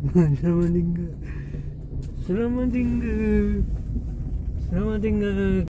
Selamat tinggal. Selamat tinggal. Selamat tinggal.